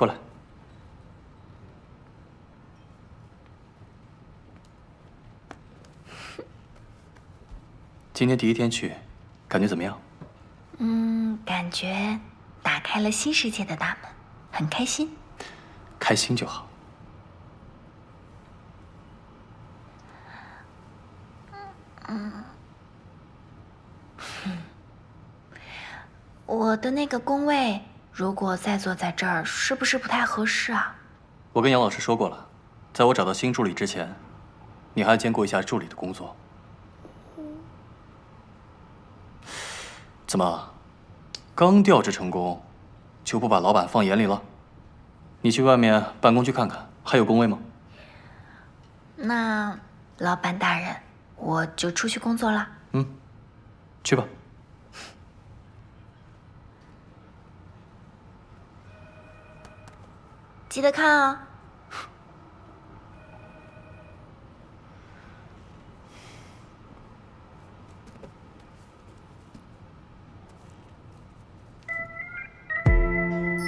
过来。今天第一天去，感觉怎么样？嗯，感觉打开了新世界的大门，很开心。开心就好。嗯，我的那个工位，如果再坐在这儿，是不是不太合适啊？我跟杨老师说过了，在我找到新助理之前，你还要兼顾一下助理的工作。怎么，刚调职成功，就不把老板放眼里了？你去外面办公区看看，还有工位吗？那，老板大人，我就出去工作了。嗯，去吧。记得看啊。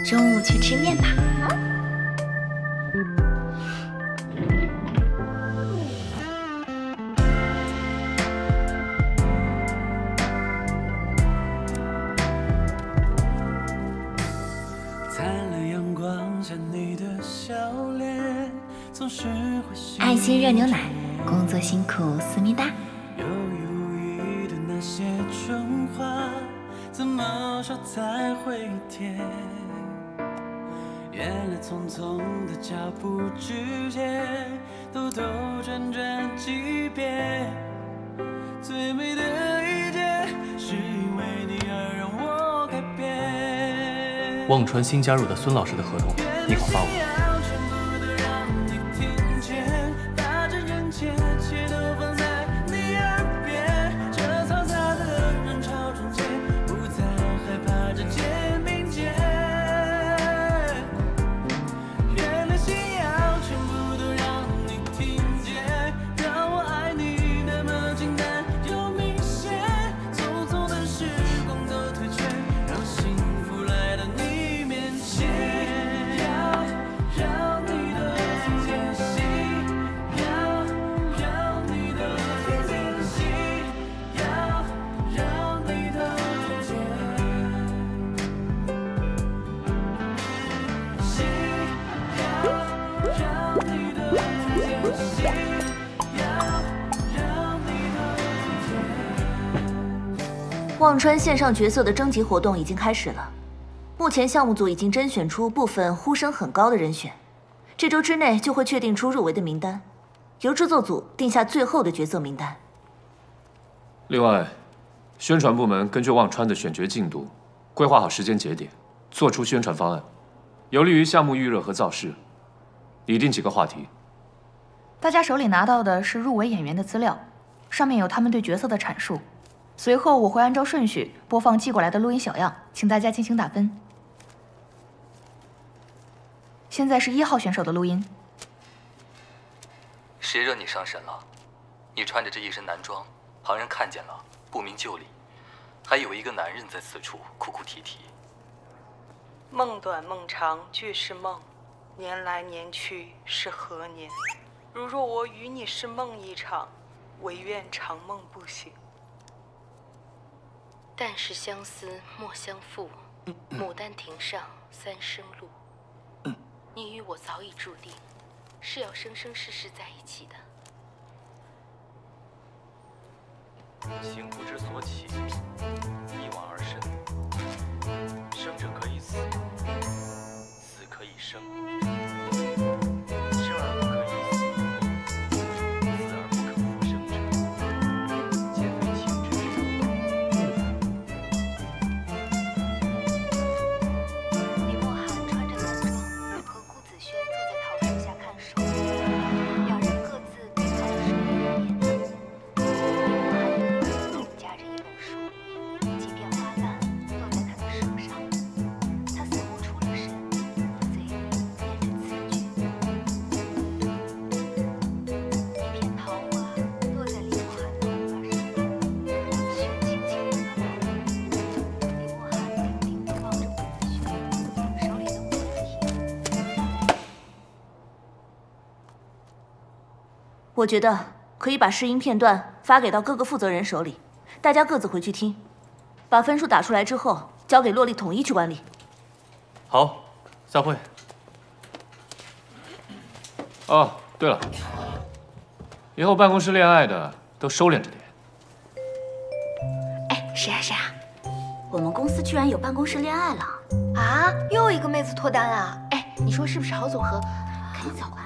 中午去吃面吧。爱心热牛奶，工作辛苦思密达。怎么说才会甜？眼泪匆匆的脚步之间，兜兜转转几遍。最美的一切，是因为你而让我改变。忘川新加入的孙老师的合同，你好发我。忘川线上角色的征集活动已经开始了，目前项目组已经甄选出部分呼声很高的人选，这周之内就会确定出入围的名单，由制作组定下最后的角色名单。另外，宣传部门根据忘川的选角进度，规划好时间节点，做出宣传方案，有利于项目预热和造势。拟定几个话题。大家手里拿到的是入围演员的资料，上面有他们对角色的阐述。随后我会按照顺序播放寄过来的录音小样，请大家进行打分。现在是一号选手的录音。谁惹你上身了？你穿着这一身男装，旁人看见了不明就里，还以为一个男人在此处哭哭啼啼。梦短梦长俱是梦，年来年去是何年？如若我与你是梦一场，唯愿长梦不醒。但是相思莫相负，牡丹亭上三生路。你与我早已注定，是要生生世世在一起的。情不知所起，一往而深。生者可以死，死可以生。我觉得可以把试音片段发给到各个负责人手里，大家各自回去听，把分数打出来之后，交给洛丽统一去管理。好，散会。哦，对了，以后办公室恋爱的都收敛着点。哎，谁啊谁啊？我们公司居然有办公室恋爱了！啊，又一个妹子脱单啊！哎，你说是不是好组合？赶紧走吧。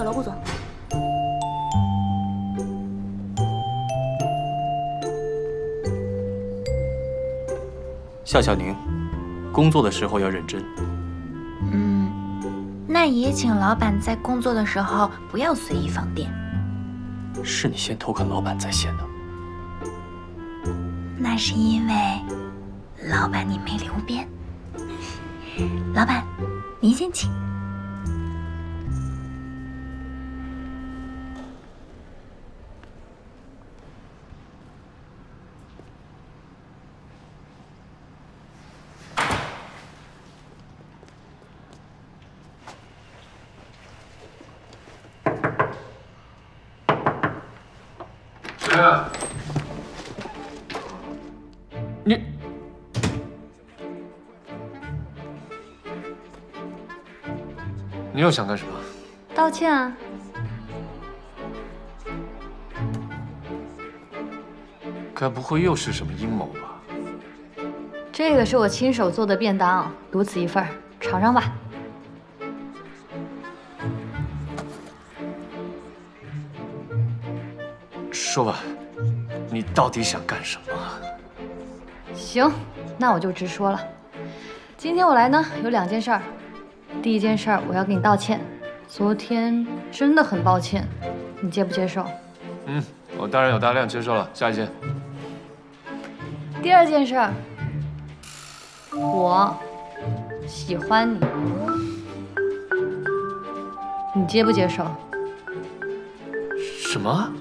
先走了，顾总。夏小宁，工作的时候要认真。嗯，那也请老板在工作的时候不要随意放电。是你先偷看老板在线的。那是因为老板你没留边。老板，您先请。你你又想干什么？道歉啊！该不会又是什么阴谋吧？这个是我亲手做的便当，独此一份，尝尝吧。说吧，你到底想干什么？行，那我就直说了。今天我来呢，有两件事儿。第一件事儿，我要给你道歉，昨天真的很抱歉，你接不接受？嗯，我当然有大量接受了。下一件，第二件事儿，我喜欢你，你接不接受？什么？